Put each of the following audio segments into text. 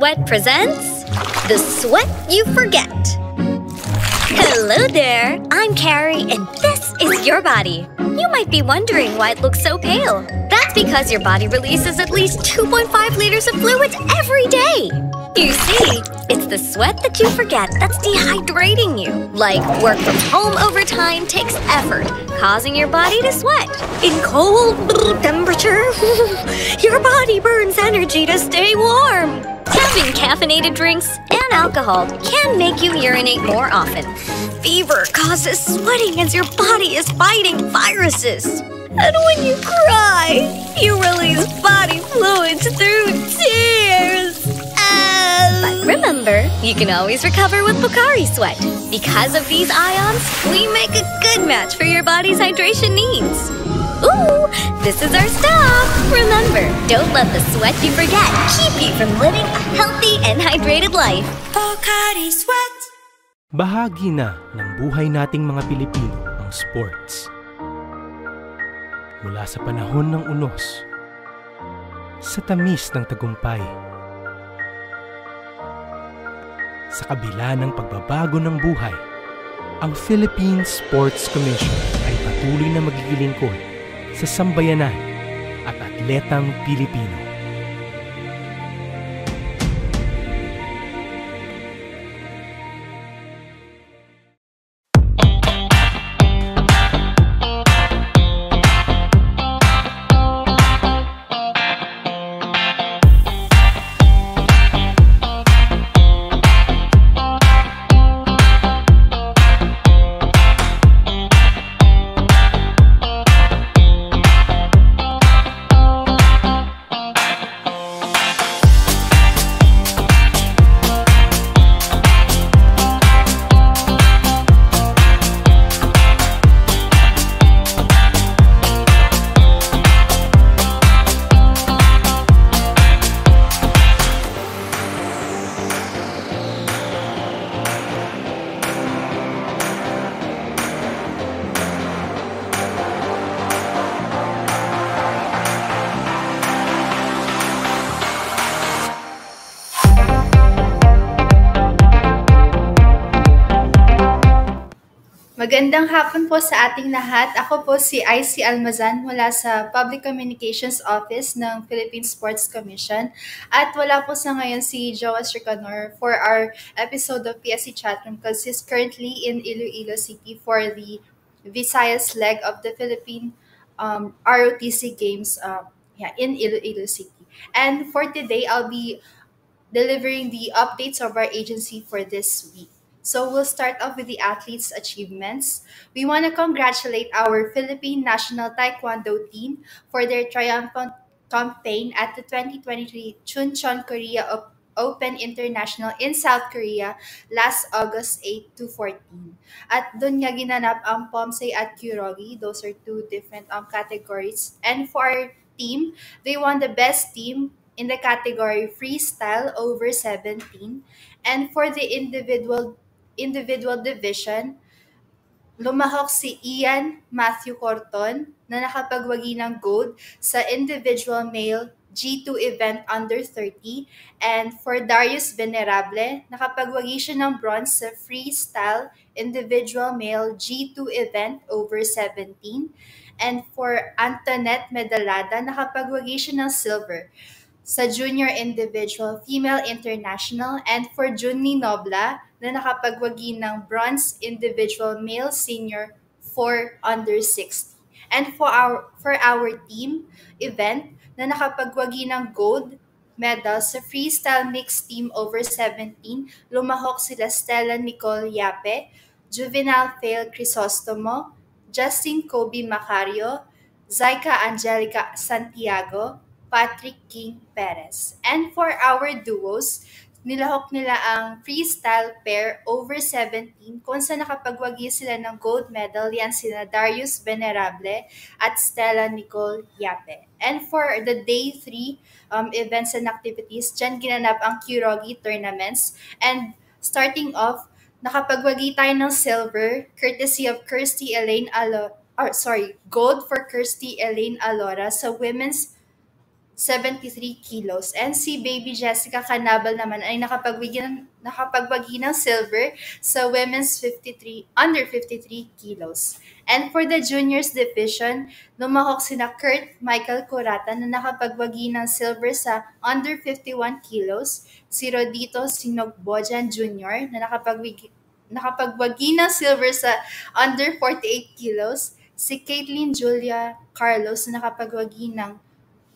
Sweat presents The Sweat You Forget. Hello there, I'm Carrie, and this is your body. You might be wondering why it looks so pale. That's because your body releases at least 2.5 liters of fluids every day. You see, it's the sweat that you forget that's dehydrating you. Like work from home overtime takes effort, causing your body to sweat. In cold temperature, your body burns energy to stay warm. Having caffeinated drinks and alcohol can make you urinate more often. Fever causes sweating as your body is fighting viruses. And when you cry, you release body fluids through tears. But remember, you can always recover with Pocari Sweat. Because of these ions, we make a good match for your body's hydration needs. Ooh, this is our stop. Remember, don't let the sweat you forget keep you from living a healthy and hydrated life. Pocari Sweat! Bahagi na ng buhay nating mga Pilipino ang sports. Mula sa panahon ng unos, sa tamis ng tagumpay, sa kabila ng pagbabago ng buhay, ang Philippine Sports Commission ay patuloy na magigilingkod sa sambayanan at atletang Pilipino. Po sa ating lahat. Ako po si IC Almazan mula sa Public Communications Office ng Philippine Sports Commission. At wala po sa ngayon si Joas Ricanor for our episode of PSC Chatroom because he's currently in Iloilo City for the Visayas leg of the Philippine um, ROTC Games uh, yeah, in Iloilo City. And for today, I'll be delivering the updates of our agency for this week. So we'll start off with the athletes' achievements. We want to congratulate our Philippine national taekwondo team for their triumphant campaign at the 2023 Chuncheon Korea Op- Open International in South Korea last August 8 to 14. At doon ginanap ang Pomsei at Kyogi. Those are two different um, categories. And for our team, they won the best team in the category freestyle over 17. And for the individual individual division, lumahok si Ian Matthew Corton na nakapagwagi ng gold sa individual male G2 event under 30 and for Darius Venerable, nakapagwagi siya ng bronze sa freestyle individual male G2 event over 17 and for Antoinette Medalada, nakapagwagi siya ng silver sa junior individual female international and for Junni Nobla na nakapagwagi ng bronze individual male senior for under 60. And for our for our team event na nakapagwagi ng gold medal sa freestyle mixed team over 17, lumahok sila Stella Nicole Yape, Juvenal Fail Crisostomo, Justin Kobe Macario, Zaika Angelica Santiago, Patrick King Perez. And for our duos, nilahok nila ang freestyle pair over 17 kung saan nakapagwagi sila ng gold medal yan sila Darius Venerable at Stella Nicole Yape. And for the day 3 um, events and activities, dyan ginanap ang Kyogi tournaments. And starting off, nakapagwagi tayo ng silver courtesy of Kirsty Elaine Alo or sorry, gold for Kirsty Elaine Alora sa women's 73 kilos. And si baby Jessica Canabal naman ay nakapagbagi ng, nakapagbagi ng silver sa women's 53, under 53 kilos. And for the juniors division, lumahok sina Kurt Michael Curata na nakapagbagi ng silver sa under 51 kilos, si Rodito Sinogbojan Jr. na nakapagbagi, nakapagbagi ng silver sa under 48 kilos, si Caitlin Julia Carlos na nakapagbagi ng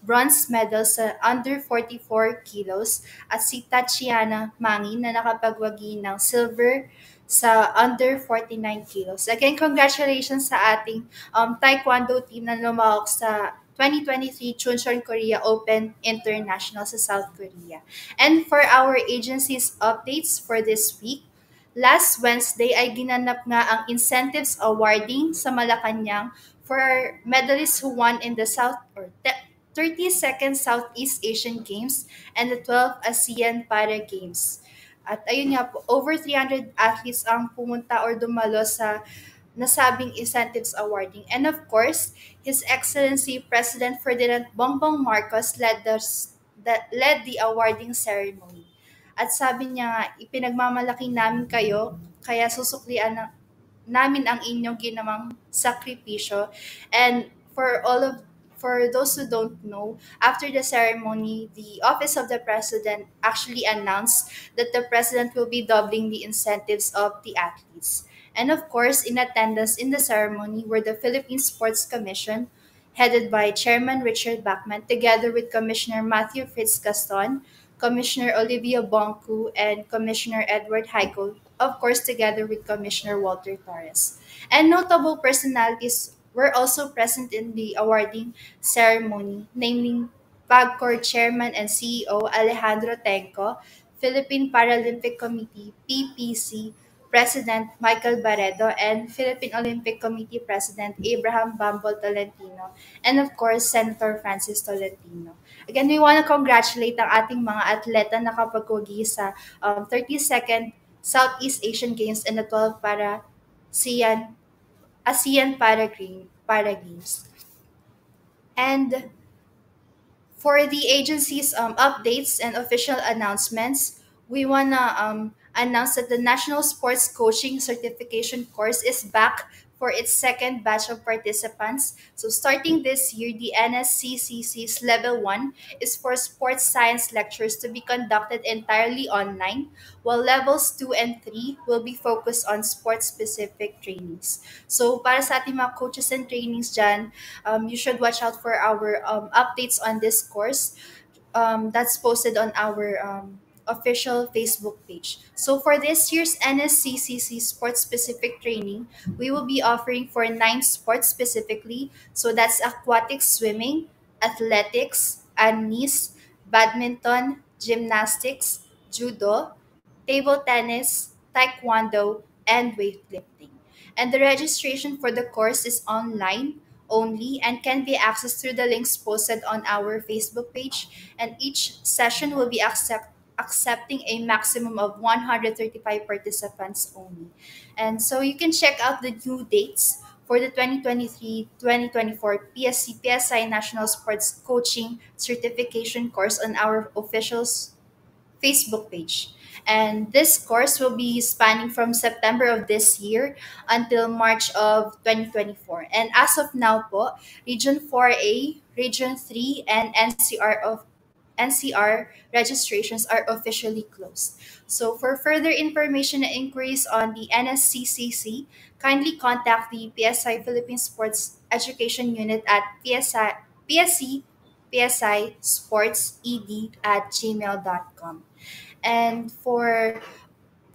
bronze medal sa under 44 kilos at si Tatiana Mangin na nakapagbagi ng silver sa under 49 kilos. Again, congratulations sa ating um, taekwondo team na lumahok sa 2023 Chuncheon Korea Open International sa South Korea. And for our agency's updates for this week, last Wednesday ay ginanap nga ang incentives awarding sa Malacanang for medalists who won in the South or 32nd Southeast Asian Games and the 12th ASEAN Para Games. At ayun nga po, over 300 athletes ang pumunta or dumalo sa nasabing incentives awarding. And of course, His Excellency President Ferdinand Bongbong Marcos led the, the, led the awarding ceremony. At sabi niya nga, ipinagmamalaki namin kayo, kaya susuklian na, namin ang inyong ginawang sakripisyo. And for all of for those who don't know, after the ceremony, the Office of the President actually announced that the President will be doubling the incentives of the athletes. And of course, in attendance in the ceremony were the Philippine Sports Commission, headed by Chairman Richard Bachman, together with Commissioner Matthew Fritz Gaston, Commissioner Olivia Bonku, and Commissioner Edward Heiko, of course, together with Commissioner Walter Torres. And notable personalities were also present in the awarding ceremony, namely PAGCOR Chairman and CEO Alejandro Tenco, Philippine Paralympic Committee PPC President Michael Barredo, and Philippine Olympic Committee President Abraham Bambol Tolentino, and of course, Senator Francis Tolentino. Again, we want to congratulate ang ating mga atleta na kapagkugi sa um, 32nd Southeast Asian Games and the 12 para SEAN ASEAN Para, Games. And for the agency's um, updates and official announcements, we wanna um, announce that the National Sports Coaching Certification course is back for its second batch of participants. So starting this year, the NSCCC's Level 1 is for sports science lectures to be conducted entirely online, while Levels 2 and 3 will be focused on sports-specific trainings. So para sa ating mga coaches and trainings dyan, um, you should watch out for our um, updates on this course. Um, that's posted on our um, official Facebook page. So for this year's NSCCC sports specific training, we will be offering for nine sports specifically. So that's aquatic swimming, athletics, tennis, badminton, gymnastics, judo, table tennis, taekwondo, and weightlifting. And the registration for the course is online only and can be accessed through the links posted on our Facebook page. And each session will be accept- accepting a maximum of 135 participants only. And so you can check out the due dates for the 2023-2024 PSC PSI National Sports Coaching Certification course on our official Facebook page. And this course will be spanning from September of this year until March of 2024. And as of now po, Region 4A, Region 3, and NCR of NCR registrations are officially closed. So for further information and inquiries on the NSCCC, kindly contact the PSI Philippine Sports Education Unit at PSI, PSC PSI Sports ED at gmail.com. And for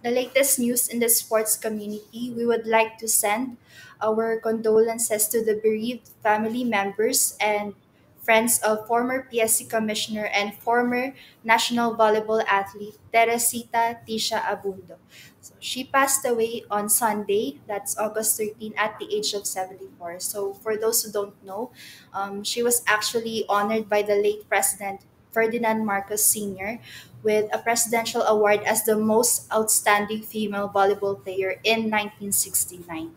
the latest news in the sports community, we would like to send our condolences to the bereaved family members and friends of former PSC Commissioner and former national volleyball athlete Teresita Tisha Abundo. So she passed away on Sunday, that's August 13, at the age of 74. So for those who don't know, um, she was actually honored by the late President Ferdinand Marcos Sr. with a presidential award as the most outstanding female volleyball player in 1969.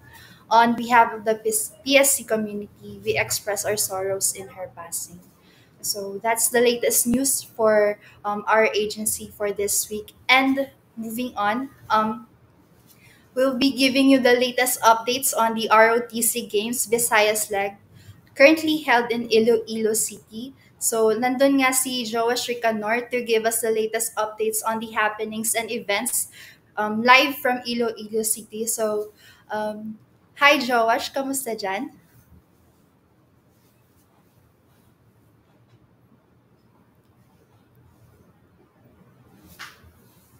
On behalf of the PSC community, we express our sorrows in her passing. So that's the latest news for um, our agency for this week. And moving on, um, we'll be giving you the latest updates on the ROTC Games Visayas leg currently held in Iloilo City. So, nandun nga si Joash Ricanor to give us the latest updates on the happenings and events um, live from Iloilo City. So, um, hi Joash, kamusta dyan?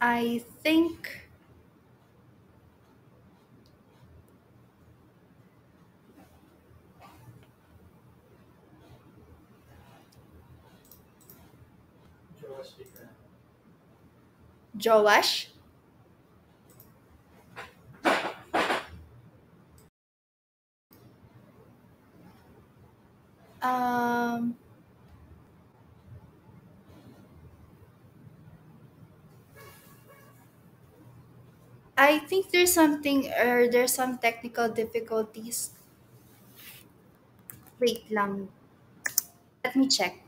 I think Joash. Um, I think there's something or there's some technical difficulties. Wait lang. Let me check.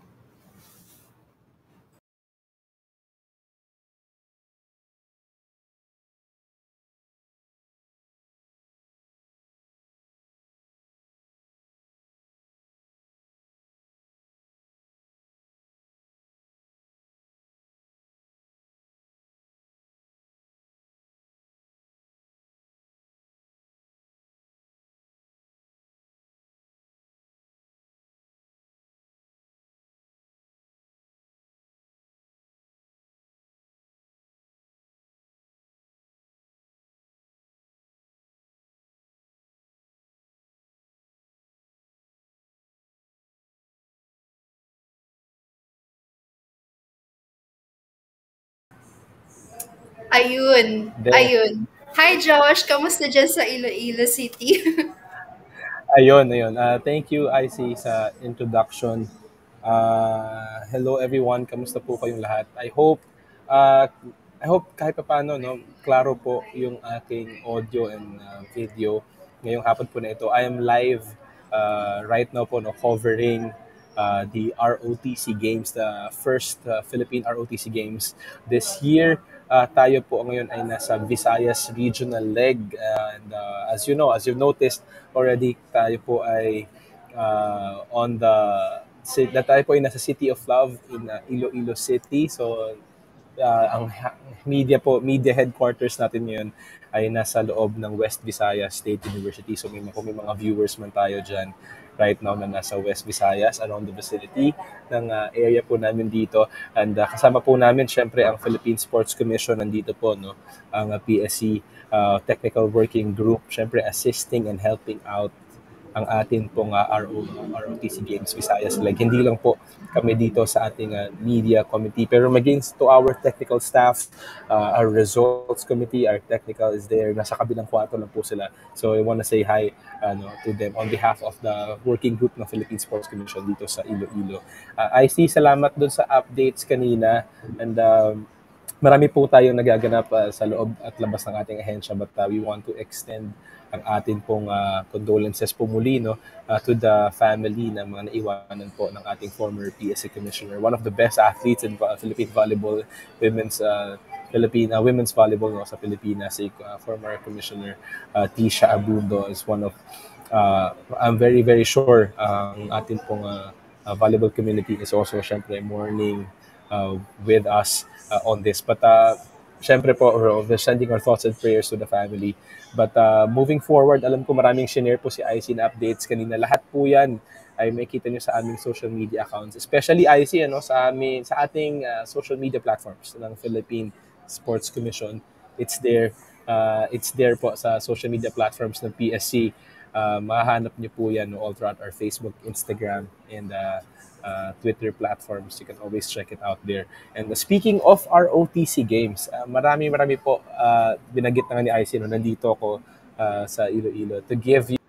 Ayun. There. Ayun. Hi Josh, kamusta dyan sa Iloilo City? Ayun, ayun. Uh, thank you, IC, sa introduction. Uh, hello everyone, kamusta po kayong lahat? I hope uh, I hope kahit paano no, klaro po yung aking audio and uh, video ngayong hapon po na ito. I am live uh, right now po no covering uh, the ROTC Games, the first uh, Philippine ROTC Games this year. Uh, tayo po ngayon ay nasa Visayas Regional Leg and uh, as you know, as you've noticed already, tayo po ay uh, on the na tayo po ay nasa City of Love in uh, Iloilo City. So uh, ang media po, media headquarters natin ngayon ay nasa loob ng West Visayas State University. So may, kung may mga viewers man tayo dyan right now na nasa West Visayas around the vicinity ng uh, area po namin dito. And uh, kasama po namin syempre ang Philippine Sports Commission nandito po no, ang uh, PSC uh, Technical Working Group syempre assisting and helping out ang atin pong uh, RO, ROTC Games Visayas Like hindi lang po kami dito sa ating uh, media committee pero maging to our technical staff, uh, our results committee, our technical is there. Nasa kabilang kwarto lang po sila. So I want to say hi ano, to them on behalf of the working group ng Philippine Sports Commission dito sa Iloilo. Uh, I see salamat doon sa updates kanina and um, marami po tayong nagaganap uh, sa loob at labas ng ating ahensya but uh, we want to extend ang atin pong uh, condolences po muli no, uh, to the family ng mga naiwanan po ng ating former PSA commissioner. One of the best athletes in uh, Philippine volleyball, women's uh, Philippine uh, women's volleyball no, sa Pilipinas, si uh, former commissioner uh, Tisha Abundo is one of uh, I'm very very sure uh, atin pong uh, uh, volleyball community is also syempre mourning uh, with us uh, on this. But uh, syempre po, we're sending our thoughts and prayers to the family. But uh, moving forward, alam ko maraming shinare po si IC na updates kanina. Lahat po yan ay makita nyo sa aming social media accounts. Especially IC, ano, sa, amin, sa ating uh, social media platforms ng Philippine Sports Commission. It's there. Uh, it's there po sa social media platforms ng PSC. Uh, mahahanap nyo po yan no, all throughout our Facebook, Instagram, and uh, uh, Twitter platforms. You can always check it out there. And uh, speaking of our OTC games, uh, marami marami po uh, binagit na nga ni IC no, nandito ako uh, sa Iloilo to give you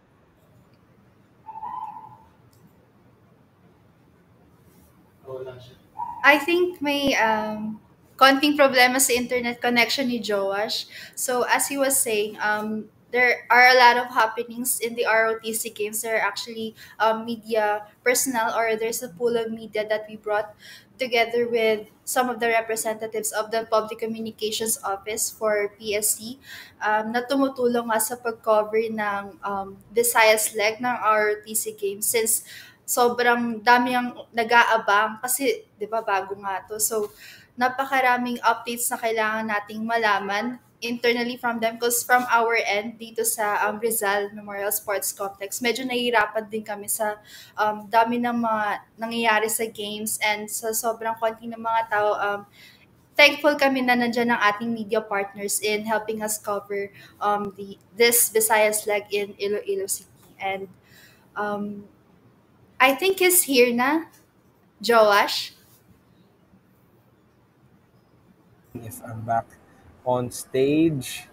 I think may um, konting problema sa internet connection ni Joash. So as he was saying, um, there are a lot of happenings in the ROTC games. There are actually um, media personnel or there's a pool of media that we brought together with some of the representatives of the Public Communications Office for PSC um, na tumutulong nga sa pag-cover ng um, Visayas leg ng ROTC Games since sobrang dami ang nag-aabang kasi 'di ba bago nga to. So napakaraming updates na kailangan nating malaman internally from them because from our end dito sa um, Rizal Memorial Sports Complex, medyo nahihirapan din kami sa um, dami ng mga nangyayari sa games and sa sobrang konti ng mga tao. Um, thankful kami na nandiyan ang ating media partners in helping us cover um, the this Visayas leg in Iloilo City. And um, I think he's here na, Joash. If I'm back on stage.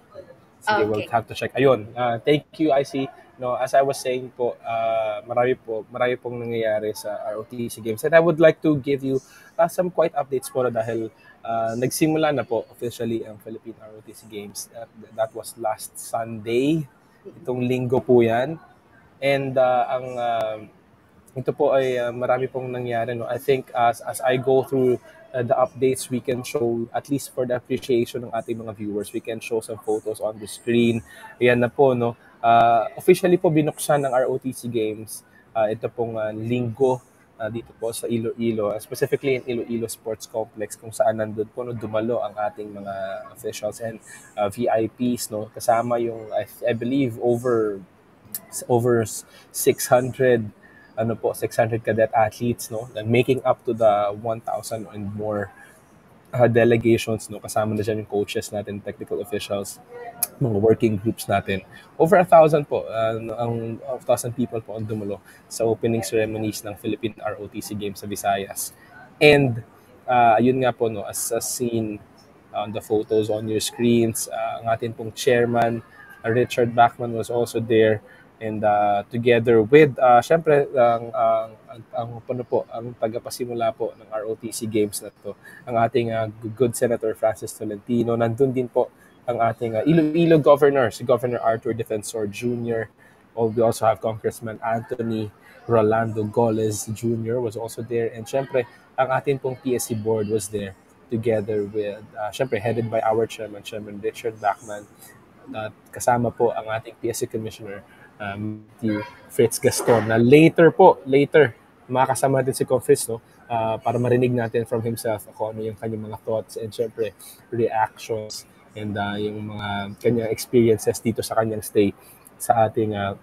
Sige, Okay. we'll have to check. Ayun, uh, thank you, IC. No, as I was saying po, uh, marami po, marami pong nangyayari sa ROTC Games. And I would like to give you uh, some quite updates po dahil uh, nagsimula na po officially ang Philippine ROTC Games. That, that was last Sunday. Itong linggo po yan. And uh, ang uh, ito po ay uh, marami pong nangyari. No? I think as, as I go through uh, the updates, we can show, at least for the appreciation ng ating mga viewers, we can show some photos on the screen. Ayan na po, no? Uh, officially po binuksan ng ROTC Games. Uh, ito pong uh, linggo uh, dito po sa Iloilo, uh, specifically in Iloilo Sports Complex kung saan nandun po no, dumalo ang ating mga officials and uh, VIPs no kasama yung I, I believe over over 600 ano po 600 cadet athletes no? And making up to the 1,000 and more uh, delegations no? Kasama na dyan yung coaches natin technical officials mga working groups natin. Over a thousand po uh, ang a thousand people po ang dumulo sa opening ceremonies ng Philippine ROTC Games sa Visayas. And uh, ayun nga po no as, as seen on the photos on your screens uh, ang atin pong chairman uh, Richard Bachman was also there and uh, together with uh, syempre ang ang ang, ang po ang tagapasimula po ng ROTC Games na to ang ating uh, good Senator Francis Tolentino nandun din po ang ating uh, Iloilo Governor si Governor Arthur Defensor Jr. Oh, we also have Congressman Anthony Rolando Goles Jr. was also there and syempre ang ating pong PSC board was there together with uh, syempre headed by our chairman Chairman Richard Bachman at kasama po ang ating PSC Commissioner um, Matthew Fritz Gaston na later po, later, makakasama din si Con Fritz, no? Uh, para marinig natin from himself kung ano yung kanyang mga thoughts and syempre reactions and uh, yung mga kanyang experiences dito sa kanyang stay sa ating uh,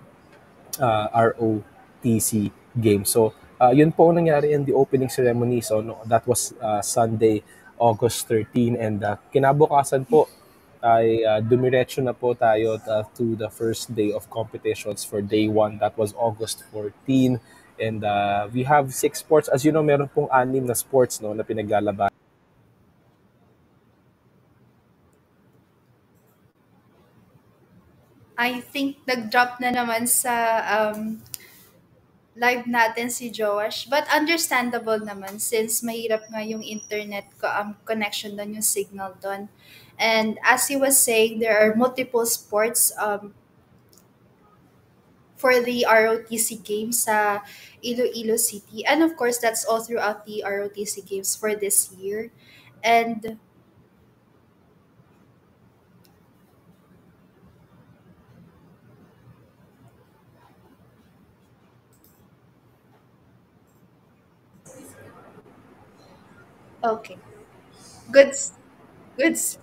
uh, ROTC game. So, uh, yun po ang nangyari in the opening ceremony. So, no, that was uh, Sunday, August 13 and uh, kinabukasan po ay uh, dumiretso na po tayo uh, to the first day of competitions for day 1. That was August 14. And uh, we have six sports. As you know, meron pong anim na sports no, na pinaglalaban. I think nag-drop na naman sa um, live natin si Joash. But understandable naman since mahirap nga yung internet ko, um, connection doon, yung signal doon. And as he was saying, there are multiple sports um, for the ROTC games sa Iloilo City. And of course, that's all throughout the ROTC games for this year. And okay. Goods. Goods.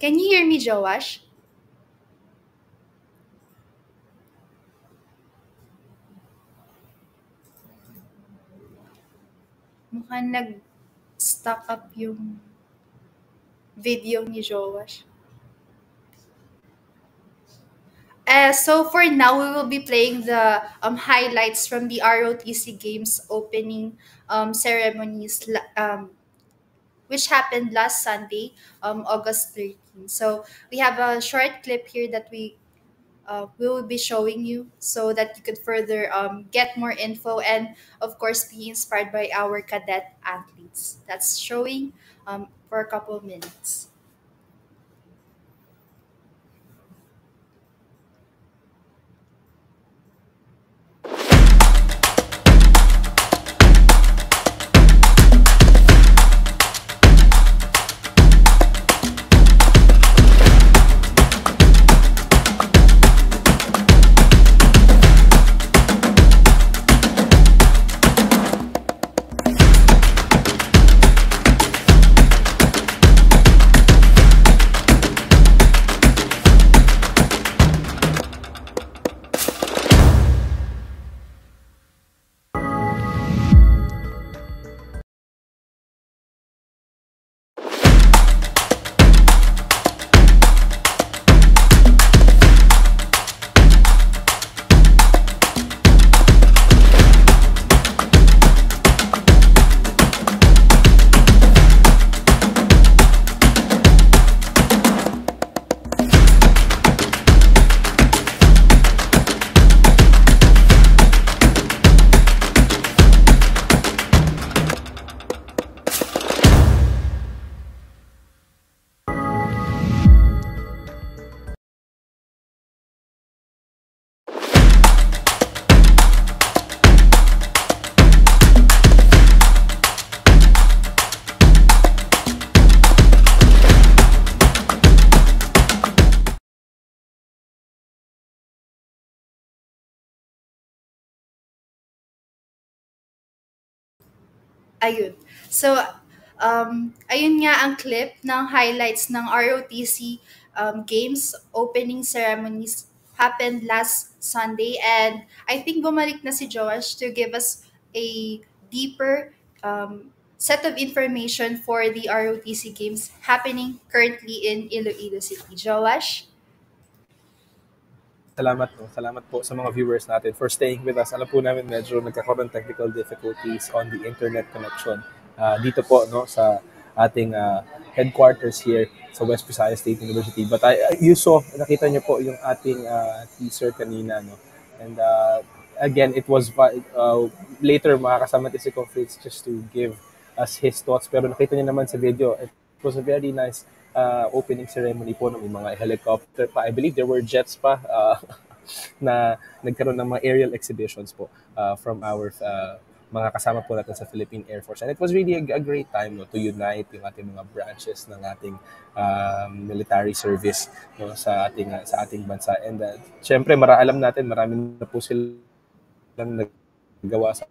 Can you hear me, Joash? Mukhang nag-stuck up yung video ni Joash. Uh, so for now, we will be playing the um, highlights from the ROTC Games opening um, ceremonies, um, which happened last Sunday, um, August 13. So we have a short clip here that we uh, we will be showing you so that you could further um, get more info and of course be inspired by our cadet athletes. That's showing um, for a couple of minutes. Ayun. So, um, ayun nga ang clip ng highlights ng ROTC um, Games opening ceremonies happened last Sunday and I think bumalik na si Josh to give us a deeper um, set of information for the ROTC Games happening currently in Iloilo City. Josh? Salamat po. Salamat po sa mga viewers natin for staying with us. Alam po namin medyo nagkakaroon technical difficulties on the internet connection uh, dito po no sa ating uh, headquarters here sa West Visayas State University. But I, you saw, nakita niyo po yung ating uh, teaser kanina no. And uh, again, it was uh, later makakasama si Fritz just to give us his thoughts. Pero nakita niyo naman sa video, it was a very nice uh, opening ceremony po ng mga helicopter pa. I believe there were jets pa uh, na nagkaroon ng mga aerial exhibitions po uh, from our uh, mga kasama po natin sa Philippine Air Force. And it was really a, a great time no, to unite yung ating mga branches ng ating um, military service no, sa ating uh, sa ating bansa. And uh, syempre, mara alam natin, marami na po silang nagawa sa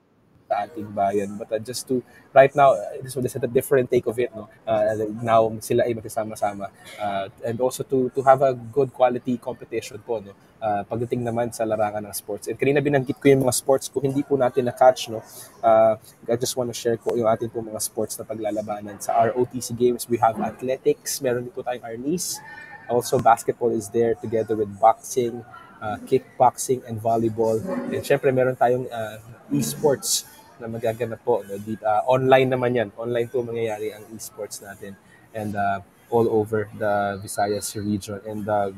sa ating bayan. But uh, just to, right now, uh, this was a different take of it. No? Uh, now, sila ay magkasama-sama. Uh, and also to to have a good quality competition po. No? Uh, pagdating naman sa larangan ng sports. And kanina binanggit ko yung mga sports ko, hindi po natin na-catch. No? Uh, I just want to share ko yung ating po mga sports na paglalabanan. Sa ROTC Games, we have athletics. Meron din po tayong arnis. Also, basketball is there together with boxing, uh, kickboxing, and volleyball. And syempre, meron tayong uh, esports na magaganap po. No? Di, uh, online naman yan. Online po mangyayari ang esports natin and uh, all over the Visayas region. And uh,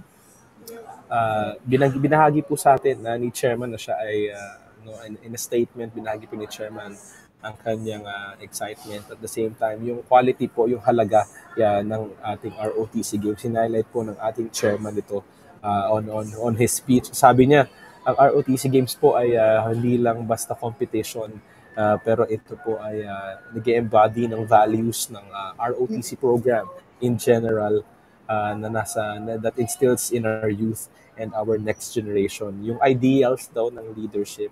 uh, binag- binahagi po sa atin na ni Chairman na siya ay uh, no, in, in a statement, binahagi po ni Chairman ang kanyang uh, excitement. At the same time, yung quality po, yung halaga yeah, ng ating ROTC Games. Sinhighlight po ng ating chairman ito uh, on, on, on his speech. Sabi niya, ang ROTC Games po ay uh, hindi lang basta competition Uh, pero ito po ay uh, nag embody ng values ng uh, ROTC program in general uh, na nasa na, that instills in our youth and our next generation yung ideals daw ng leadership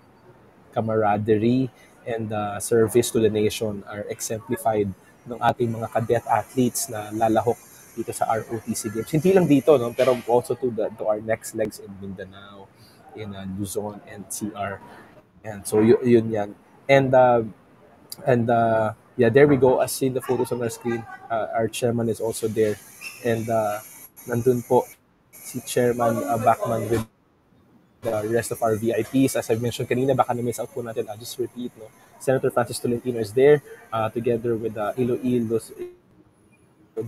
camaraderie and uh, service to the nation are exemplified ng ating mga cadet athletes na lalahok dito sa ROTC Games. Hindi lang dito, no? pero also to, the, to our next legs in Mindanao, in uh, Luzon, and CR. And so y- yun yan. And uh, and uh, yeah, there we go. As seen the photos on our screen, uh, our chairman is also there. And uh, nandun po si Chairman uh, Backman with the rest of our VIPs. As I mentioned kanina, baka na-miss out po natin. I'll just repeat. No? Senator Francis Tolentino is there uh, together with uh, Iloilo's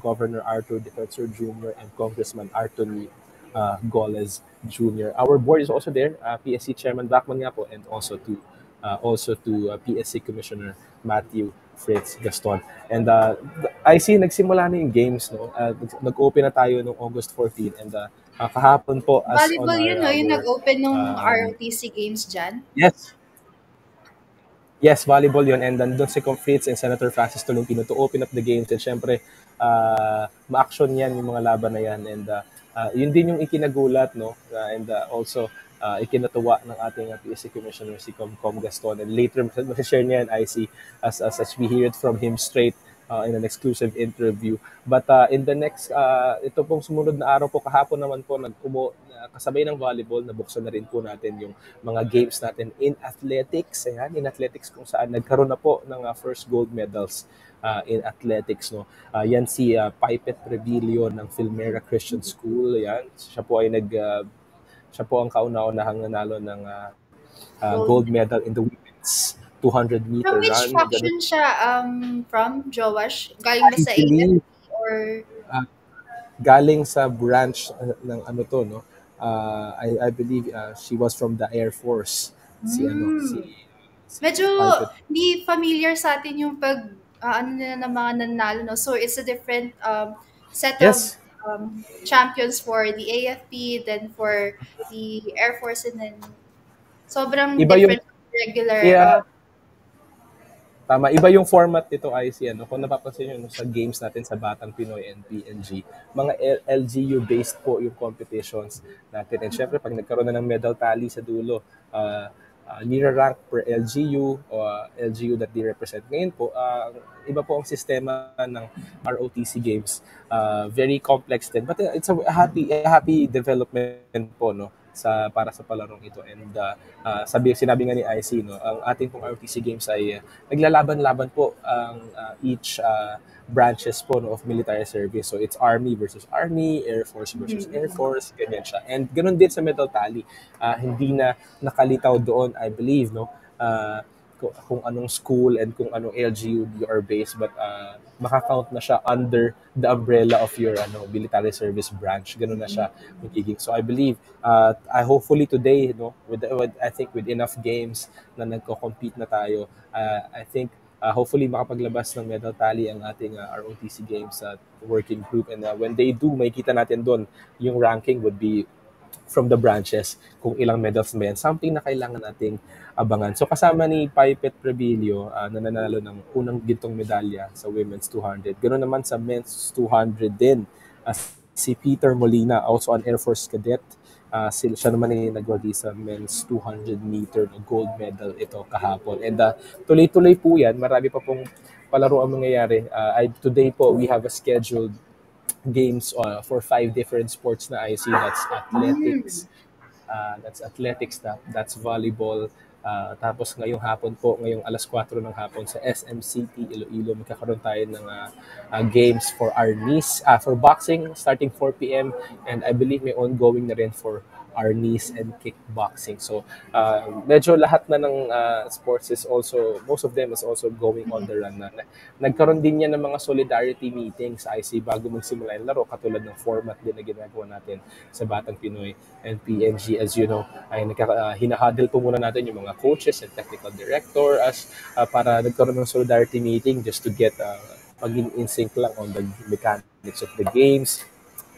Governor Arthur Defensor Jr. and Congressman Arthur uh, Goles Jr. Our board is also there. Uh, PSC Chairman Backman nga po and also to uh, also to uh, PSC Commissioner Matthew Fritz Gaston. And uh, I see nagsimula na yung games, no? Uh, nag-open na tayo noong August 14 and uh, uh, kahapon po as Volleyball yun, no? Yung nag-open nung um, ROTC games dyan? Yes. Yes, volleyball yun. And then doon si Com Fritz and Senator Francis Tolentino to open up the games. And syempre, uh, ma-action yan yung mga laban na yan. And uh, uh, yun din yung ikinagulat, no? Uh, and uh, also, uh, ikinatuwa ng ating uh, PSC Commissioner si Com, Com Gaston. And later, share niya yan, IC, as, as, as we hear it from him straight uh, in an exclusive interview. But uh, in the next, uh, ito pong sumunod na araw po, kahapon naman po, nag-umo, uh, kasabay ng volleyball, nabuksan na rin po natin yung mga games natin in athletics. Ayan, in athletics kung saan nagkaroon na po ng uh, first gold medals uh, in athletics. No? Uh, yan si uh, Pipet Revilio ng Filmera Christian School. Yan. Siya po ay nag, uh, siya po ang kauna-unahang nanalo ng uh, uh, gold medal in the women's 200 meter from which run. faction siya um, from, Joash? Galing ba sa AFP or... Uh, galing sa branch uh, ng ano to, no? Uh, I, I believe uh, she was from the Air Force. Si mm. ano, hmm. si... si Medyo hindi familiar sa atin yung pag uh, ano nila ng mga nanalo, no? So it's a different um, set yes. of um, champions for the AFP, then for the Air Force, and then sobrang Iba different yung, regular. Yeah. Uh, Tama. Iba yung format nito, IC. Ano? Kung napapansin nyo no, sa games natin sa Batang Pinoy and PNG, mga LGU-based po yung competitions natin. And syempre, pag nagkaroon na ng medal tally sa dulo, uh, uh, nire-rank per LGU o uh, LGU that they represent. Ngayon po, uh, iba po ang sistema ng ROTC games. Uh, very complex din. But it's a happy, a happy development po no sa para sa palarong ito and uh, uh, sabi sinabi nga ni IC no ang ating pong ROTC games ay uh, naglalaban-laban po ang uh, each uh, branches po no, of military service. So it's Army versus Army, Air Force versus mm-hmm. Air Force, ganyan siya. And ganun din sa medal tally. Uh, hindi na nakalitaw doon, I believe, no? Uh, kung, kung anong school and kung anong LGU you are based but uh, makakount na siya under the umbrella of your ano military service branch. Ganun na siya magiging. So I believe uh, I hopefully today no with, with I think with enough games na nagko-compete na tayo uh, I think uh, hopefully makapaglabas ng medal tally ang ating uh, ROTC games at working group. And uh, when they do makita natin doon yung ranking would be from the branches kung ilang medals na yan something na kailangan nating abangan so kasama ni Pipet Prebilio uh, na nanalo ng unang gintong medalya sa women's 200 ganoon naman sa men's 200 din uh, si Peter Molina also an Air Force cadet uh, sila, siya naman ay nagwagi sa men's 200 meter na gold medal ito kahapon. And uh, tuloy-tuloy po yan. Marami pa pong palaro ang mangyayari. Uh, I, today po, we have a scheduled games uh, for five different sports na I see. That's athletics, uh, that's athletics, that, that's volleyball, Uh, tapos ngayong hapon po, ngayong alas 4 ng hapon sa SMCT Iloilo, magkakaroon tayo ng uh, uh, games for our niece, uh, for boxing starting 4 p.m. and I believe may ongoing na rin for knees and kickboxing. So, uh, medyo lahat na ng uh, sports is also, most of them is also going on the run na. Nagkaroon din yan ng mga solidarity meetings, I see, bago magsimula yung laro, katulad ng format din na ginagawa natin sa Batang Pinoy and PNG. As you know, ay nagka, uh, hinahadil po muna natin yung mga coaches and technical director as uh, para nagkaroon ng solidarity meeting just to get uh, maging in sync lang on the mechanics of the games,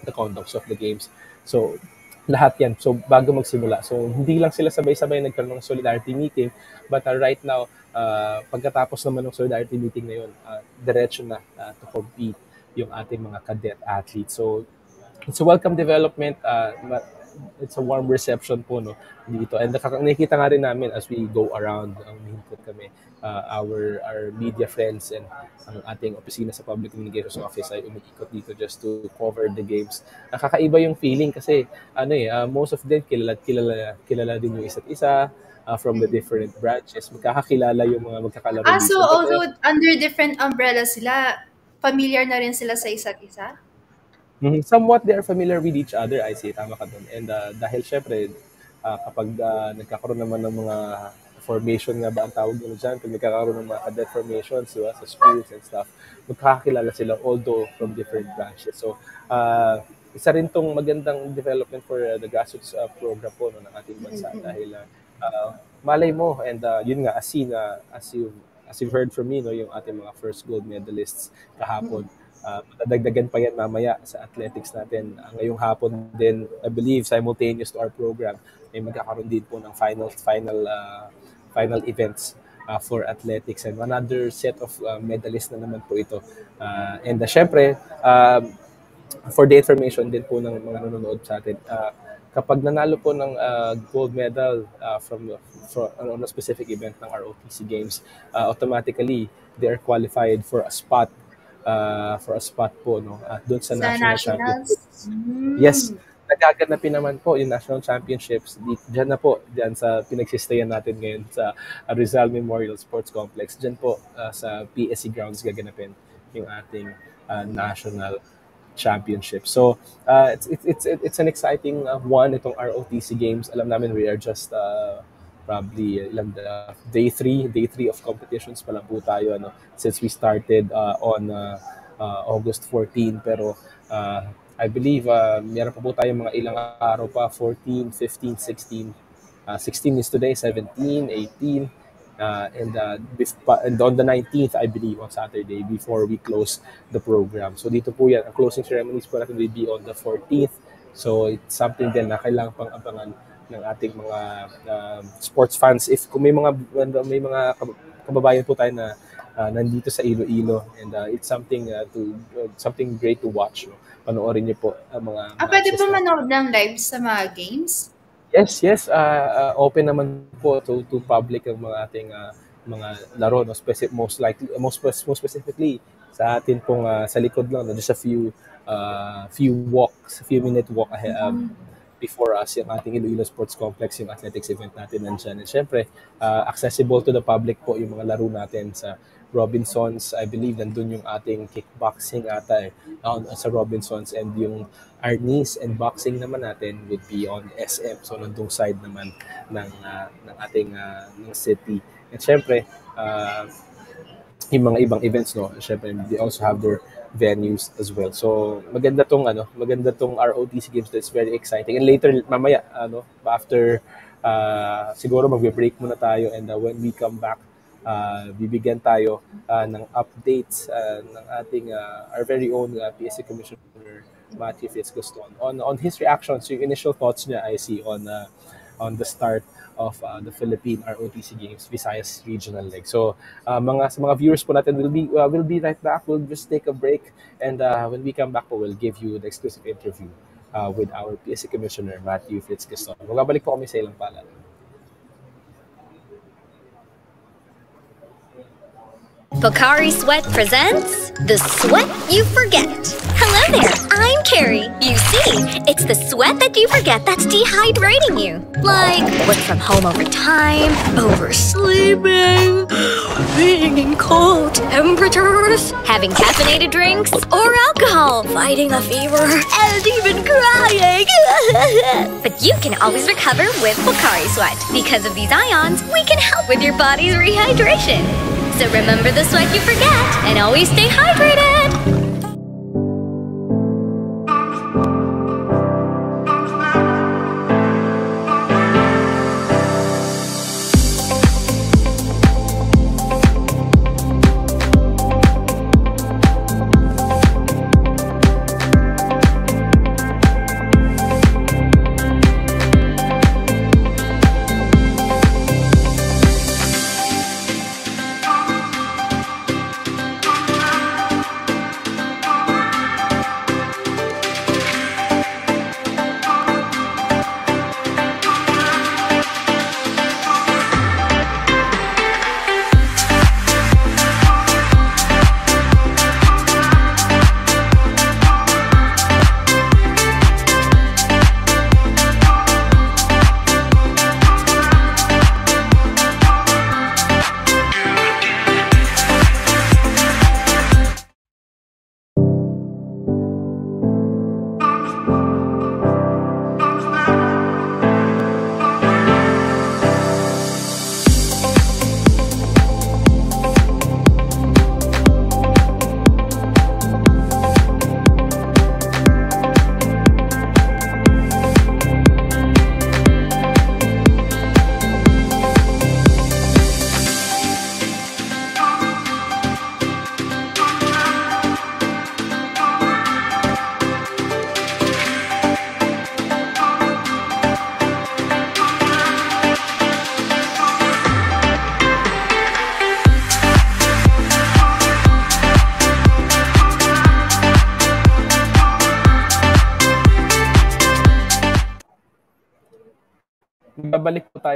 the conducts of the games. So, lahat yan. So, bago magsimula. So, hindi lang sila sabay-sabay nagkaroon ng solidarity meeting, but uh, right now, uh, pagkatapos naman ng solidarity meeting na yun, uh, diretso na uh, to compete yung ating mga cadet athletes. So, it's a welcome development. Uh, it's a warm reception po no dito. And nakikita nga rin namin as we go around, ang input kami, uh, our our media friends and ang ating opisina sa Public Communications Office ay umiikot dito just to cover the games. Nakakaiba yung feeling kasi ano eh, uh, most of them kilala, kilala, kilala din yung isa't isa uh, from the different branches. Magkakakilala yung mga magkakalaro Ah, so although under different umbrellas sila, familiar na rin sila sa isa't isa? Mm-hmm. Somewhat they are familiar with each other, I see. Tama ka doon. And uh, dahil syempre, uh, kapag uh, nagkakaroon naman ng mga formation nga ba ang tawag nila dyan, pag nagkakaroon ng mga cadet formations diba, sa schools and stuff, magkakakilala sila although from different branches. So, uh, isa rin tong magandang development for uh, the grassroots uh, program po no, ng ating bansa mm-hmm. dahil uh, malay mo and uh, yun nga as seen uh, as you as you've heard from me no yung ating mga first gold medalists kahapon mm-hmm Uh, madadagdagan pa yan mamaya sa athletics natin. Uh, ngayong hapon din, I believe, simultaneous to our program, may magkakaroon din po ng final final uh, final events uh, for athletics and another set of uh, medalists na naman po ito. Uh, and uh, syempre, uh, for the information din po ng mga nanonood sa atin, uh, kapag nanalo po ng uh, gold medal uh, from, from on a specific event ng ROTC Games, uh, automatically they are qualified for a spot uh, for a spot po no at doon sa, sa national championships. Mm. Yes, nagaganapin naman po yung national championships diyan na po diyan sa pinagsistayan natin ngayon sa Rizal Memorial Sports Complex. Diyan po uh, sa PSC grounds gaganapin yung ating uh, national championship. So, uh, it's, it's, it's, it's an exciting uh, one, itong ROTC games. Alam namin we are just uh, probably uh, ilang uh, day 3, day 3 of competitions pa lang po tayo ano since we started uh, on uh, uh, August 14 pero uh, I believe uh, meron pa po tayo mga ilang araw pa 14, 15, 16 uh, 16 is today, 17, 18 uh, and, uh, and on the 19th I believe on Saturday before we close the program. So dito po yan, ang closing ceremonies po natin will be on the 14th. So it's something din na kailangan pang abangan ng ating mga uh, sports fans. If kung may mga may mga kababayan po tayo na uh, nandito sa Iloilo and uh, it's something uh, to uh, something great to watch. No? Panoorin niyo po ang mga Ah, pwede po manood ng live sa mga games? Yes, yes, ah, ah, open naman po to to public ang mga ating, ah, mga laro 'no, speci most likely most most specifically sa atin pong, ah, sa likod lang 'no, just a few, ah, few walks, few minute walk ahe um, before us yung ating Iloilo Sports Complex, yung athletics event natin nandiyan. And siyempre, ah, accessible to the public po yung mga laro natin sa Robinsons. I believe nandun yung ating kickboxing ata eh, on, sa Robinsons and yung Arnis and boxing naman natin would be on SM. So nandung side naman ng ah, ng ating ah, ng city. And syempre, ah, yung mga ibang events no, syempre they also have their venues as well. So maganda tong ano, maganda tong ROTC games that's very exciting. And later mamaya ano, after ah, siguro magbe-break muna tayo and ah, when we come back ah, bibigyan tayo ah, ng updates ah, ng ating ah, our very own ah, PSC Commissioner Matthew Fitzgerald on on his reactions, yung initial thoughts niya I see on uh, on the start of uh, the Philippine ROTC Games Visayas Regional League. So, uh, mga sa mga viewers po natin will be uh, will be right back. We'll just take a break and uh, when we come back po, we'll give you the exclusive interview uh, with our PSC Commissioner Matthew Fitzgerald. Magabalik po kami sa ilang pala. Pocari Sweat presents The Sweat You Forget. Hello there, I'm Carrie. You see, it's the sweat that you forget that's dehydrating you. Like work from home over overtime, oversleeping, being in cold temperatures, having caffeinated drinks, or alcohol, fighting a fever, and even crying. but you can always recover with Pocari Sweat. Because of these ions, we can help with your body's rehydration. So remember the sweat you forget and always stay hydrated.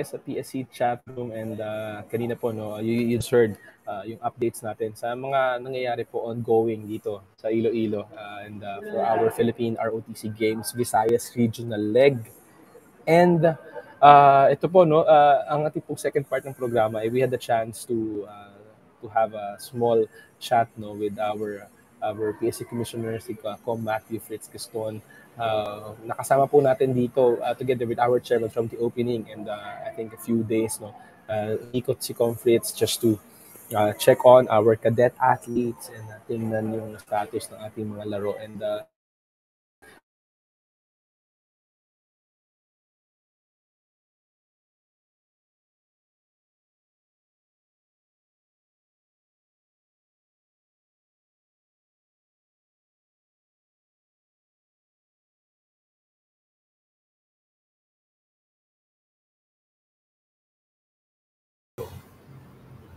Tayo sa PSC chat room and uh, kanina po no, you, you heard uh, yung updates natin sa mga nangyayari po ongoing dito sa Iloilo uh, and uh, for our Philippine ROTC Games Visayas Regional Leg. And uh, ito po no, uh, ang ating pong second part ng programa ay we had the chance to uh, to have a small chat no with our our PSC Commissioner si Com Matthew Fritz Gaston uh, nakasama po natin dito uh, together with our chairman from the opening and uh, I think a few days no? Uh, ikot si Confritz just to uh, check on our cadet athletes and uh, tingnan yung status ng ating mga laro. And uh,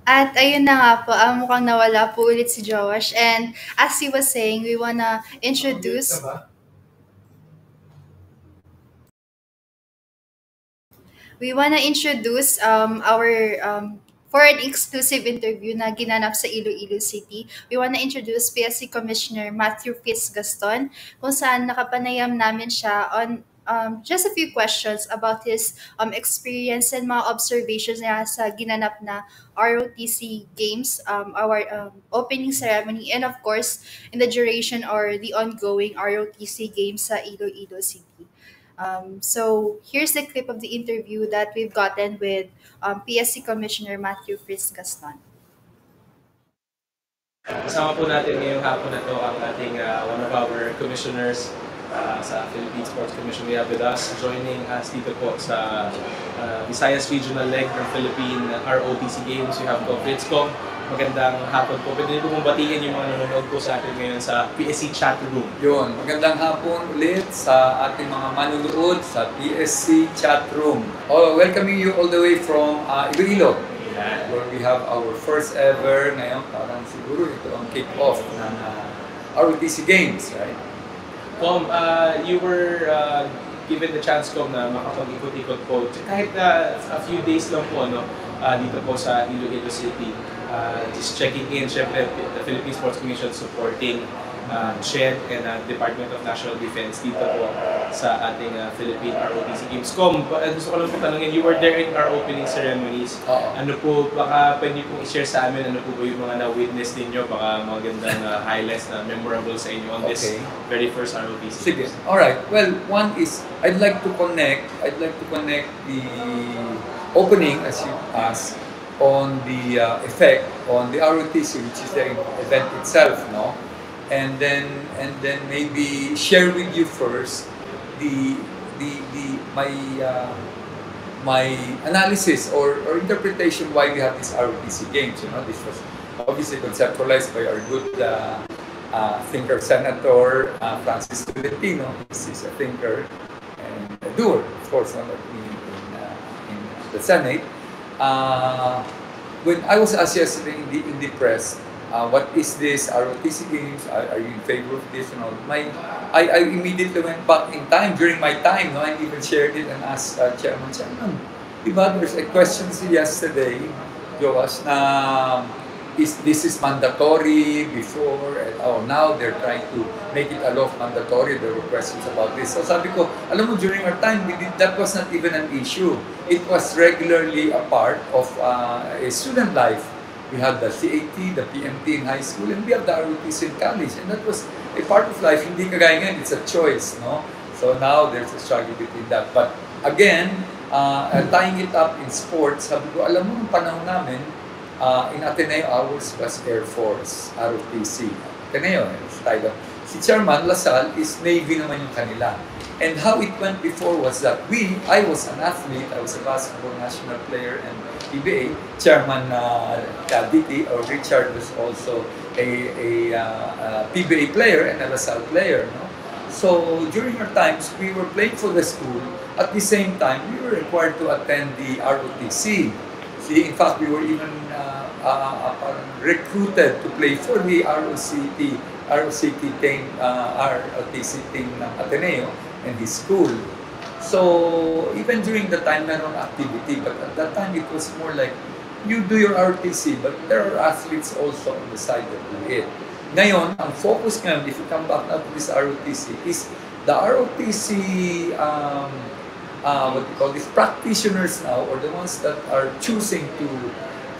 At ayun na nga po, ah, mukhang nawala po ulit si Josh. And as he was saying, we wanna introduce we wanna introduce um, our um, for an exclusive interview na ginanap sa Iloilo City. We wanna introduce PSC Commissioner Matthew Fitz Gaston kung saan nakapanayam namin siya on um, just a few questions about his um, experience and mga observations niya sa ginanap na ROTC Games, um, our um, opening ceremony, and of course, in the duration or the ongoing ROTC Games sa Iloilo City. Um, so here's the clip of the interview that we've gotten with um, PSC Commissioner Matthew Fritz Gaston. Kasama po natin ngayong hapon na to ang ating uh, one of our commissioners uh, sa Philippine Sports Commission. We have with us, joining us dito po sa uh, Visayas Regional Leg ng Philippine ROTC Games. We have Ko Fritzcom. Magandang hapon po. Pwede pong batiin yung mga nanonood po sa atin ngayon sa PSC chat room. Yun, magandang hapon ulit sa ating mga manunood sa PSC chat room. Oh, welcoming you all the way from uh, Iloilo, Ayan. where we have our first ever, ngayon parang siguro ito ang kick-off ng uh, ROTC Games, right? Com, uh, you were uh, given the chance ko na makapag-ikot-ikot po kahit uh, a few days lang po no, uh, dito po sa Iloilo City. Uh, just checking in, syempre the Philippine Sports Commission supporting uh, CHED and uh, Department of National Defense dito po sa ating uh, Philippine ROTC Games. Com, uh, gusto ko lang po tanongin, you were there in our opening ceremonies. Oo. Ano po, baka pwede po i-share sa amin ano po ba yung mga na-witness ninyo, baka magandang uh, highlights na memorable sa inyo on this Okay. very first ROTC. Sige. All right. Well, one is I'd like to connect. I'd like to connect the opening, as you asked, on the uh, effect on the ROTC, which is the event itself, no, and then and then maybe share with you first the the the my uh, my analysis or, or interpretation why we have these ROTC games. You know, this was obviously conceptualized by our good uh, uh, thinker senator uh, Francis Tolentino. He's a thinker and a doer, of course, not like me in, uh, in the Senate. Uh, when I was asked yesterday in the, in the press, uh, what is this ROTC games? Are, are you in favor of this? And all? My, I, I immediately went back in time during my time, no, and even shared it and asked uh, Chairman, Chairman, diba there's a question yesterday, Joas, na is this is mandatory before and oh now they're trying to make it a law mandatory there were questions about this so sabi ko alam mo during our time we did, that was not even an issue it was regularly a part of uh, a student life we had the CAT the PMT in high school and we have the ROTC in college and that was a part of life hindi kagaya ngayon it's a choice no so now there's a struggle between that but again uh, tying it up in sports sabi ko alam mo nung panahon namin uh, in Ateneo, ours was Air Force, ROTC. Ateneo, it's tied up. Si Chairman Lasal is Navy naman yung kanila. And how it went before was that we, I was an athlete, I was a basketball national player and PBA. Chairman uh, Cavite or Richard was also a, a, uh, uh, PBA player and a Lasal player. No? So during our times, we were playing for the school. At the same time, we were required to attend the ROTC. See, in fact, we were even uh, uh, recruited to play for the ROCT, ROCT team, ROTC team ng Ateneo and his school. So, even during the time, meron activity, but at that time, it was more like, you do your ROTC, but there are athletes also on the side that do it. Ngayon, ang focus ngayon, if you come back now to this ROTC, is the ROTC um, uh, what we call these practitioners now, or the ones that are choosing to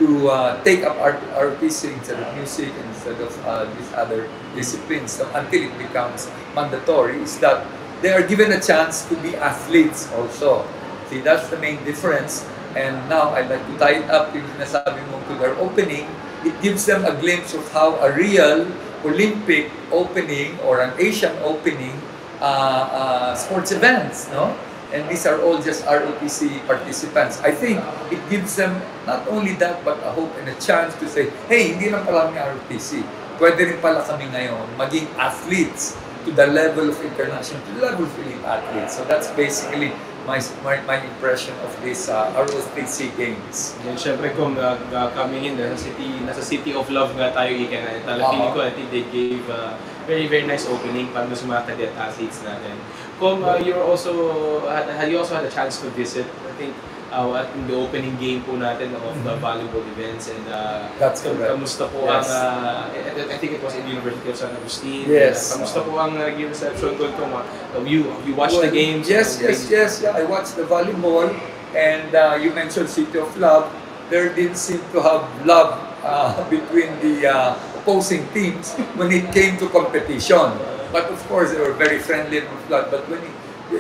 to uh, take up ROTC instead of music instead of uh, these other disciplines so until it becomes mandatory, is that they are given a chance to be athletes also. See, that's the main difference. And now I'd like to tie it up yung sinasabi mo to their opening. It gives them a glimpse of how a real Olympic opening or an Asian opening uh, uh, sports events, no? and these are all just ROTC participants. I think it gives them not only that, but a hope and a chance to say, hey, hindi lang pala kami ROTC. Pwede rin pala kami ngayon maging athletes to the level of international, to the level of elite athletes. So that's basically my, my, my impression of this uh, ROTC games. Yan, syempre kung uh, coming in, nasa city, nasa city of love nga tayo ika nga. Tala, Oo. feeling ko, I think they gave uh, very, very nice opening para sa mga cadet athletes natin. Kung uh, you're also, had you also had a chance to visit, I think, uh, at in the opening game po natin of the volleyball events and uh, That's correct. kamusta po Yes. ang, uh, I, I think it was in the University of San Agustin. Yes. Uh, kamusta po ang naging reception doon kung uh, you, you watched the Well, games? Yes, yes, yes. Yeah, I watched the volleyball, and uh, you mentioned City of Love. There didn't seem to have love uh, between the uh, opposing teams when it came to competition. But of course, they were very friendly and flood. But when it,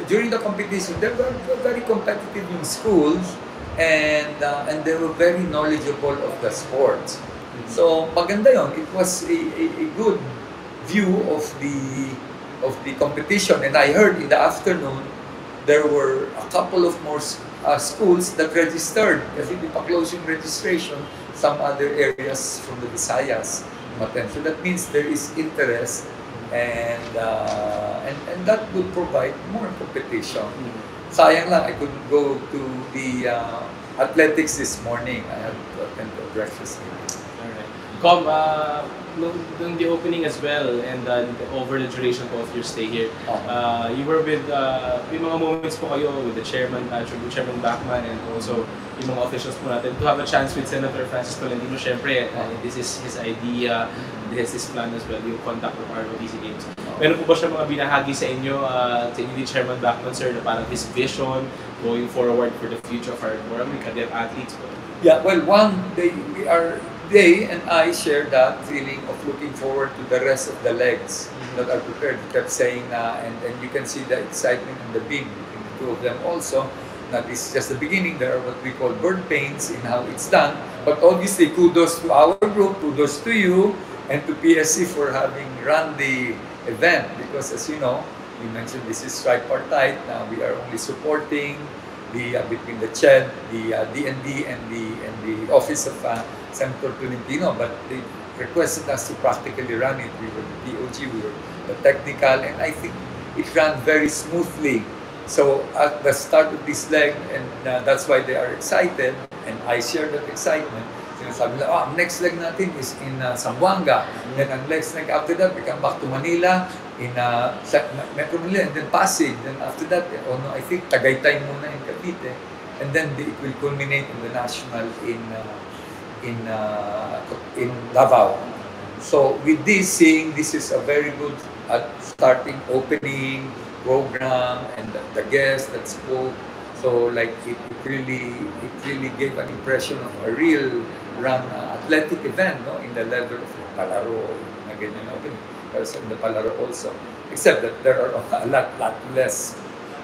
during the competition, they were very competitive in schools, and uh, and they were very knowledgeable of the sports. So maganda yon. It was a, a, a good view of the of the competition. And I heard in the afternoon there were a couple of more uh, schools that registered. Kasi di pa close yung registration, some other areas from the Visayas. umattend. So that means there is interest and uh, and and that would provide more competition. Sayang lang, I couldn't go to the uh, athletics this morning. I had to attend the breakfast meeting. Alright. Com, uh, nung the opening as well and uh, over the duration po of your stay here, uh, you were with, uh, may mga moments po kayo with the chairman, uh, with Chairman Bachman and also yung mga officials po natin to have a chance with Senator Francis Tolentino. Siyempre, uh, this is his idea, this is his plan as well, yung conduct of ROTC Games. Meron po ba siya mga binahagi sa inyo, uh, sa inyo ni Chairman Bachman, sir, na parang his vision going forward for the future of our Forum, cadet athletes po? Yeah, well, one, they we are they and I share that feeling of looking forward to the rest of the legs that are prepared. We kept saying na, and, and you can see the excitement and the beam between the two of them also. That is just the beginning. There are what we call bird pains in how it's done. But obviously, kudos to our group, kudos to you, and to PSC for having run the event. Because as you know, you mentioned this is tripartite. Now we are only supporting the uh, between the CHED, the uh, DND, and the and the Office of uh, Senator Tolentino, but they requested us to practically run it. We were the POG, we were the technical, and I think it ran very smoothly. So at the start of this leg, and uh, that's why they are excited, and I share that excitement. Sinasabi nila, oh, ang next leg natin is in uh, Zamboanga. Then ang next leg after that, we come back to Manila, in uh, Metro Manila, and then Pasig. Then after that, eh, oh no, I think Tagaytay muna in Cavite. And then it will culminate in the national in uh, in uh, in Davao. So with this, seeing this is a very good at starting opening program and the, the guests that spoke. So like it, it really it really gave an impression of a real run uh, athletic event no in the level of Palaro na ganyan na opening. Pero the Palaro also. Except that there are a lot, lot less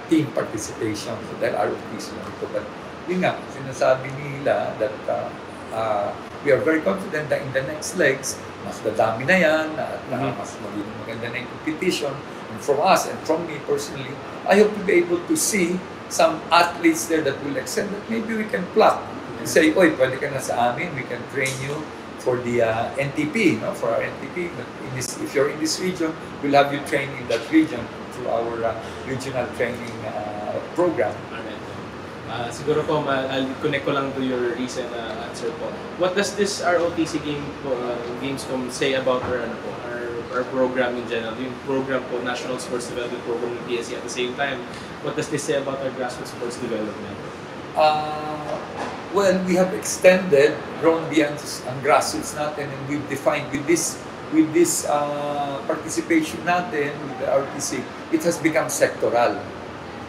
team participation. So dahil ROTC lang ito. But yun nga, sinasabi nila that uh, uh, we are very confident that in the next legs, mas dadami na yan, at uh, mas magiging maganda na yung competition. And from us and from me personally, I hope to be able to see some athletes there that will excel that maybe we can pluck and say, oy, pwede ka na sa amin, we can train you for the uh, NTP, no? for our NTP. But in this, if you're in this region, we'll have you train in that region through our uh, regional training uh, program. Uh, siguro po, I'll connect ko lang to your recent uh, answer po. What does this ROTC game po, uh, say about our, ano po, our, our program in general? Yung program po, National Sports Development Program ng PSC at the same time, what does this say about our grassroots sports development? Uh, well, we have extended, grown beyond grassroots natin, and we've defined with this with this uh, participation natin with the RTC, it has become sectoral.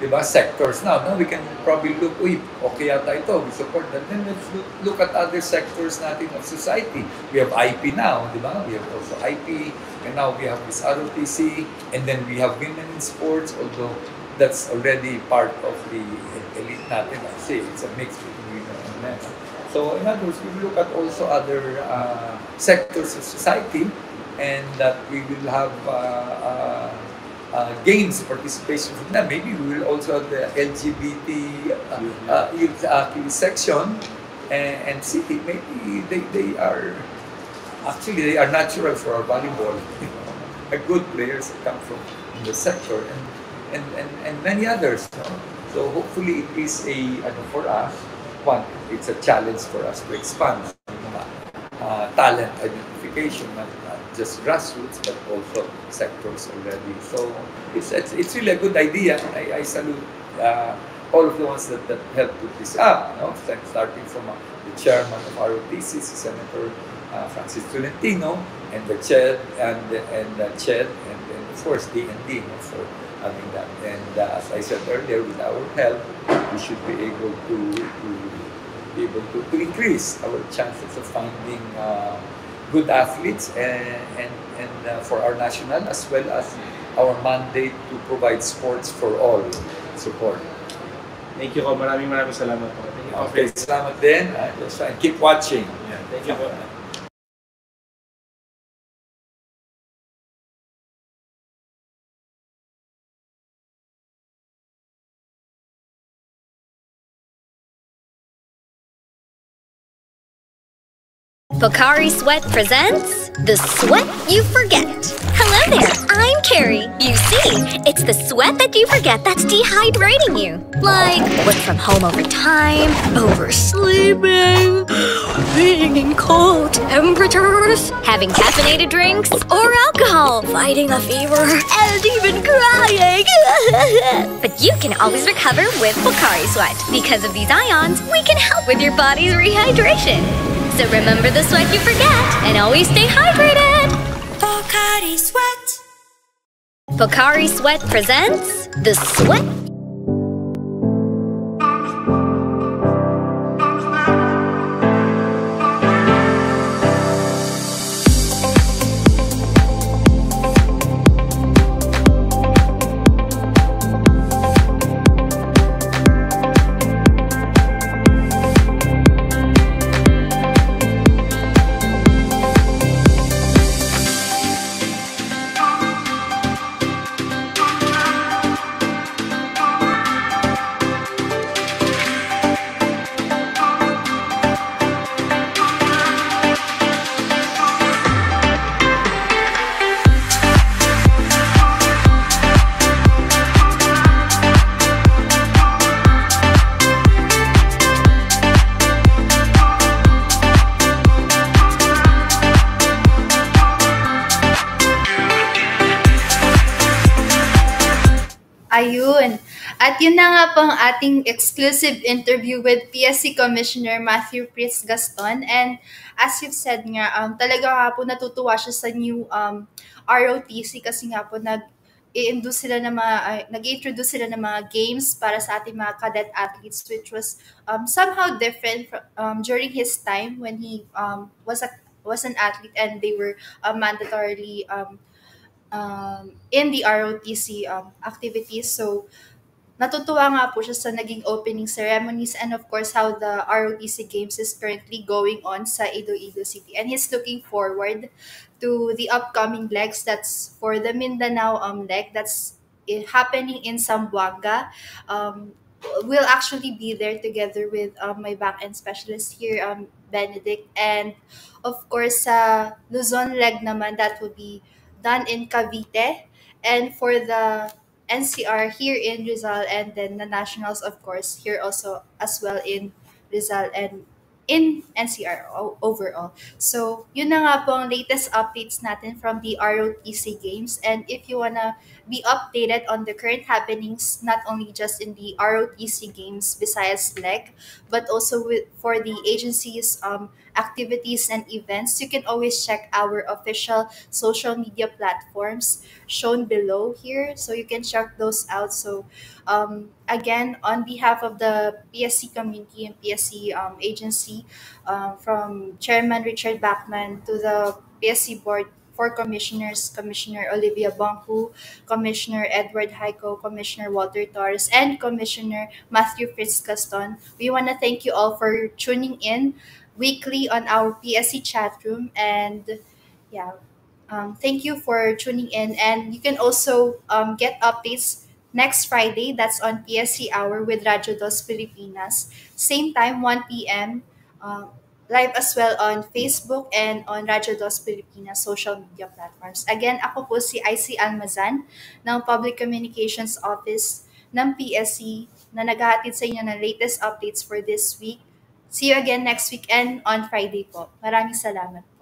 Diba? Sectors now. No? We can probably look, uy, okay yata ito, we support that. Then let's look, at other sectors natin of society. We have IP now, diba? We have also IP, and now we have this ROTC, and then we have women in sports, although that's already part of the elite natin. I say it's a mix between women and men. So in other words, we look at also other uh, sectors of society and that we will have uh, uh, gains participation from them. Maybe we will also have the LGBT uh, uh, youth uh, section and, and see maybe they, they are actually they are natural for our volleyball. You know, a good players come from the sector and and, and, and many others. So hopefully it is a for us. One, it's a challenge for us to expand uh, talent identification just grassroots but also sectors already. So it's it's, it's really a good idea. I, I salute uh, all of the ones that, that helped put this up. You know, starting from uh, the chairman of ROTC, Senator uh, Francis Tolentino, and the chair and the, and chair and then of course DND you know, for having that. And uh, as I said earlier, with our help, we should be able to, to be able to, to increase our chances of finding uh, good athletes and, and, and uh, for our national as well as our mandate to provide sports for all support. Thank you ko. Maraming maraming salamat po. Thank you, Okay, salamat din. Uh, uh, keep watching. Yeah, thank you po. Pocari Sweat presents The Sweat You Forget. Hello there, I'm Carrie. You see, it's the sweat that you forget that's dehydrating you. Like work from home overtime, oversleeping, being in cold temperatures, having caffeinated drinks, or alcohol, fighting a fever, and even crying. but you can always recover with Pocari Sweat. Because of these ions, we can help with your body's rehydration. So remember the sweat you forget and always stay hydrated. Pocari Sweat. Pocari Sweat presents The Sweat. Ating exclusive interview with PSC Commissioner Matthew Pritz Gaston. And as you've said nga, um, talaga nga po natutuwa siya sa new um, ROTC kasi nga po nag i-induce sila ng mga, ay, nag-introduce sila ng mga games para sa ating mga cadet athletes which was um, somehow different from, um, during his time when he um, was a was an athlete and they were uh, mandatorily um, um, in the ROTC um, activities. So, natutuwa nga po siya sa naging opening ceremonies and of course how the ROTC Games is currently going on sa Iloilo City. And he's looking forward to the upcoming legs. That's for the Mindanao um, leg. That's i- happening in Zamboanga. Um, we'll actually be there together with um, my back-end specialist here, um, Benedict. And of course, sa Luzon leg naman, that will be done in Cavite. And for the NCR here in Rizal and then the Nationals, of course, here also as well in Rizal and in NCR overall. So, yun na nga po ang latest updates natin from the ROTC games. And if you wanna be updated on the current happenings, not only just in the ROTC games Visayas leg, but also with for the agency's um, activities and events, you can always check our official social media platforms shown below here. So you can check those out. So um, again, on behalf of the PSC community and PSC um, agency, um, from Chairman Richard Bachman to the PSC board, four commissioners, Commissioner Olivia Bonku, Commissioner Edward Heiko, Commissioner Walter Torres, and Commissioner Matthew Fritz Gaston. We want to thank you all for tuning in weekly on our PSC chat room. And yeah, um, thank you for tuning in. And you can also um, get updates next Friday. That's on PSC Hour with Radio Dos Filipinas. Same time, 1 p.m. Um, live as well on Facebook and on Radio Dos Filipinas social media platforms. Again, ako po si IC Almazan ng Public Communications Office ng PSC na naghahatid sa inyo ng latest updates for this week. See you again next week and on Friday po. Maraming salamat.